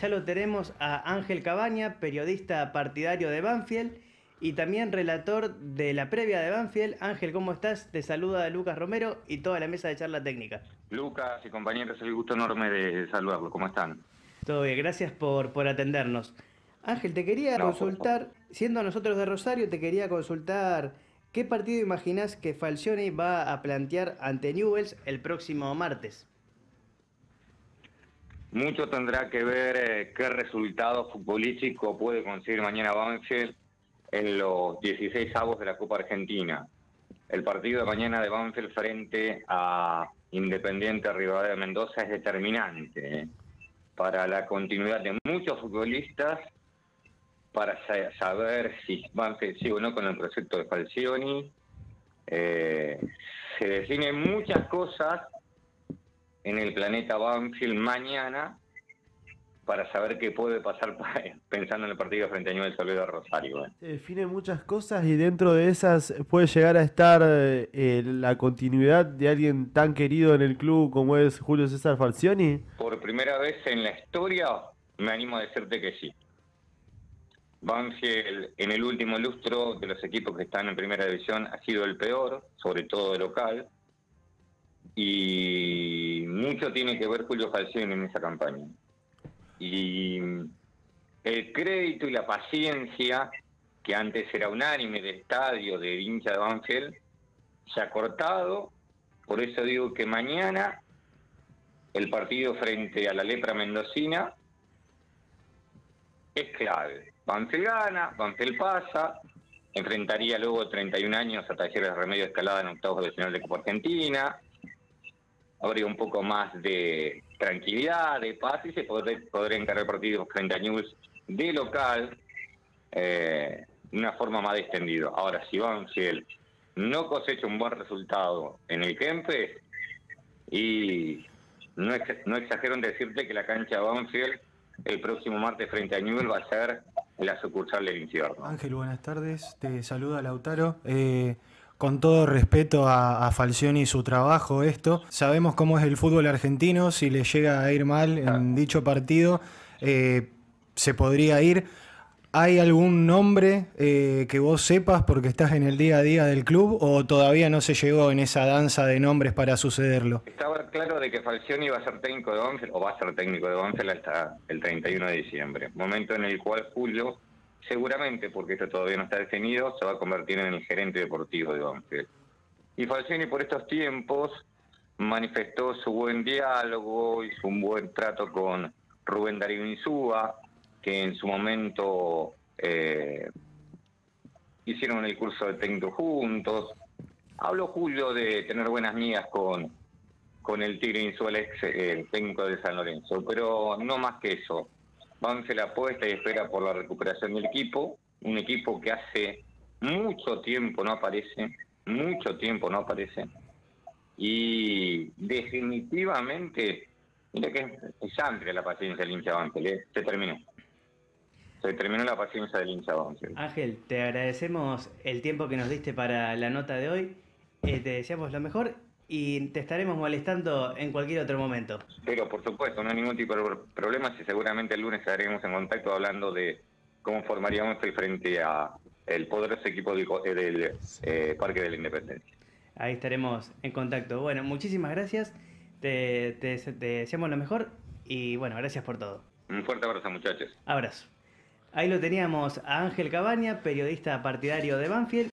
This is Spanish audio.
Ya lo tenemos a Ángel Cabaña, periodista partidario de Banfield y también relator de la previa de Banfield. Ángel, ¿cómo estás? Te saluda Lucas Romero y toda la mesa de charla técnica. Lucas y compañeros, es un gusto enorme de saludarlos. ¿Cómo están? Todo bien, gracias por, por atendernos. Ángel, te quería consultar, siendo nosotros de Rosario, te quería consultar qué partido imaginas que Falcioni va a plantear ante Newells el próximo martes. Mucho tendrá que ver eh, qué resultado futbolístico puede conseguir mañana Banfield en los 16 avos de la Copa Argentina. El partido de mañana de Banfield frente a Independiente Rivadavia de Mendoza es determinante eh, para la continuidad de muchos futbolistas, para saber si Banfield sigue o no con el proyecto de Falcioni. Eh, se definen muchas cosas en el planeta Banfield mañana para saber qué puede pasar pensando en el partido frente a Newell's Solero Rosario. Se define muchas cosas y dentro de esas puede llegar a estar eh, la continuidad de alguien tan querido en el club como es Julio César Falcioni. Por primera vez en la historia me animo a decirte que sí. Banfield en el último lustro de los equipos que están en primera división ha sido el peor, sobre todo de local y mucho tiene que ver Julio Falcioni en esa campaña. Y el crédito y la paciencia, que antes era unánime de estadio, de hincha de Banfield, se ha cortado. Por eso digo que mañana el partido frente a la lepra mendocina es clave. Banfield gana, Banfield pasa, enfrentaría luego 31 años a Talleres de Remedio Escalada en octavos de final de Copa Argentina, habría un poco más de tranquilidad, de paz y se podría, podría encargar partidos frente a News de local eh, una forma más extendida. Ahora, si Banfield no cosecha un buen resultado en el Kempes, y no, no exagero en decirte que la cancha de Banfield el próximo martes frente a Newell va a ser la sucursal del infierno. Ángel, buenas tardes. Te saluda Lautaro. Eh, con todo respeto a, Falcioni y su trabajo, esto, sabemos cómo es el fútbol argentino, si le llega a ir mal en dicho partido, eh, se podría ir. ¿Hay algún nombre eh, que vos sepas porque estás en el día a día del club o todavía no se llegó en esa danza de nombres para sucederlo? Estaba claro de que Falcioni iba a ser técnico de Banfield o va a ser técnico de Banfield hasta el 31 de diciembre, momento en el cual Julio seguramente, porque esto todavía no está definido, se va a convertir en el gerente deportivo de Banfield. Y Falcioni por estos tiempos manifestó su buen diálogo, y un buen trato con Rubén Darío Insúa, que en su momento eh, hicieron el curso de técnico juntos. Habló Julio de tener buenas mías con, con el Tigre Insúa, el técnico de San Lorenzo, pero no más que eso. Banfield apuesta y espera por la recuperación del equipo, un equipo que hace mucho tiempo no aparece, mucho tiempo no aparece, y definitivamente, mira que es, amplia la paciencia del hincha Banfield, ¿eh? se terminó. Se terminó la paciencia del hincha Banfield. Ángel, te agradecemos el tiempo que nos diste para la nota de hoy, eh, te deseamos lo mejor y te estaremos molestando en cualquier otro momento. Pero por supuesto, no hay ningún tipo de problema y seguramente el lunes estaremos en contacto hablando de cómo formaríamos frente a el poderoso equipo del, eh, eh, Parque de la Independencia. Ahí estaremos en contacto. Bueno, muchísimas gracias, te, te deseamos lo mejor y bueno, gracias por todo. Un fuerte abrazo muchachos. Abrazo. Ahí lo teníamos a Ángel Cabaña, periodista partidario de Banfield.